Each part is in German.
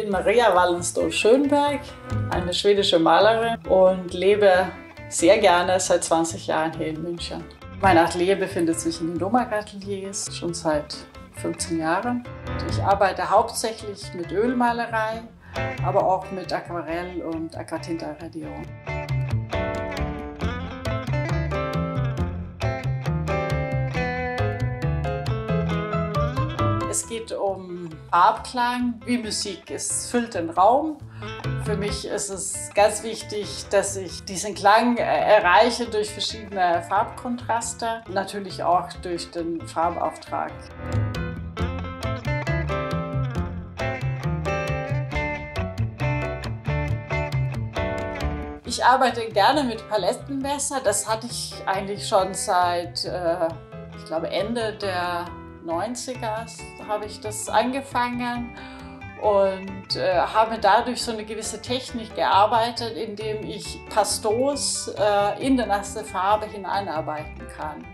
bin Maria Wallenstol-Schönberg, eine schwedische Malerin und lebe sehr gerne seit 20 Jahren hier in München. Mein Atelier befindet sich in den Domag-Ateliers schon seit 15 Jahren. Ich arbeite hauptsächlich mit Ölmalerei, aber auch mit Aquarell- und Aquatinta-Radierung. Es geht um Farbklang, wie Musik. Es füllt den Raum. Für mich ist es ganz wichtig, dass ich diesen Klang erreiche durch verschiedene Farbkontraste, natürlich auch durch den Farbauftrag. Ich arbeite gerne mit Palettenmesser. Das hatte ich eigentlich schon seit, äh, ich glaube, Ende der 90er habe ich das angefangen und äh, habe dadurch so eine gewisse Technik gearbeitet, indem ich Pastos äh, in die nasse Farbe hineinarbeiten kann.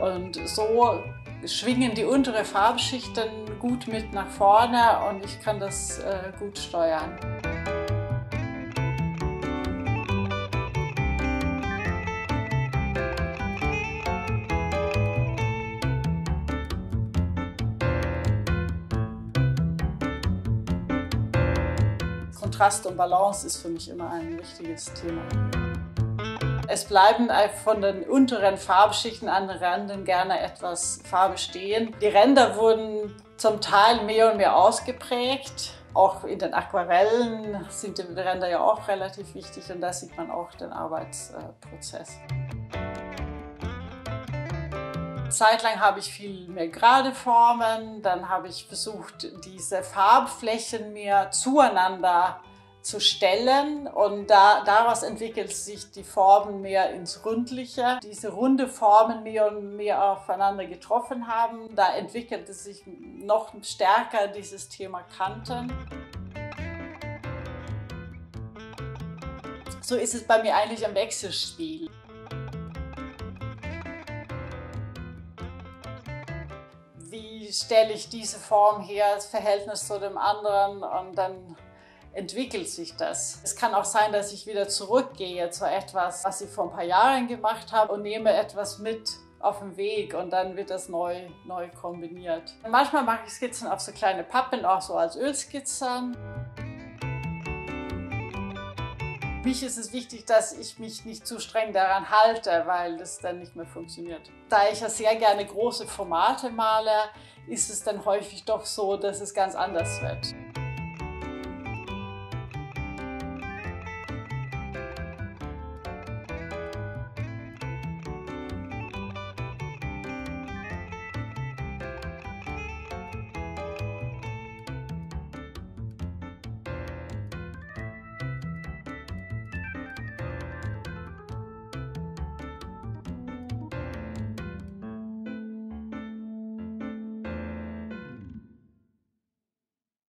Und so schwingen die untere Farbschichten gut mit nach vorne und ich kann das äh, gut steuern. Kontrast und Balance ist für mich immer ein wichtiges Thema. Es bleiben von den unteren Farbschichten an den Rändern gerne etwas Farbe stehen. Die Ränder wurden zum Teil mehr und mehr ausgeprägt. Auch in den Aquarellen sind die Ränder ja auch relativ wichtig und da sieht man auch den Arbeitsprozess. Zeitlang habe ich viel mehr gerade Formen, dann habe ich versucht, diese Farbflächen mehr zueinander zu stellen und da, daraus entwickelt sich die Formen mehr ins Rundliche. Diese runde Formen mehr und mehr aufeinander getroffen haben, da entwickelte sich noch stärker dieses Thema Kanten. So ist es bei mir eigentlich am Wechselspiel. wie stelle ich diese Form her, das Verhältnis zu dem anderen und dann entwickelt sich das. Es kann auch sein, dass ich wieder zurückgehe zu etwas, was ich vor ein paar Jahren gemacht habe und nehme etwas mit auf dem Weg und dann wird das neu, neu kombiniert. Manchmal mache ich Skizzen auf so kleine Pappen, auch so als Ölskizzen. mich ist es wichtig, dass ich mich nicht zu streng daran halte, weil das dann nicht mehr funktioniert. Da ich ja sehr gerne große Formate male, ist es dann häufig doch so, dass es ganz anders wird.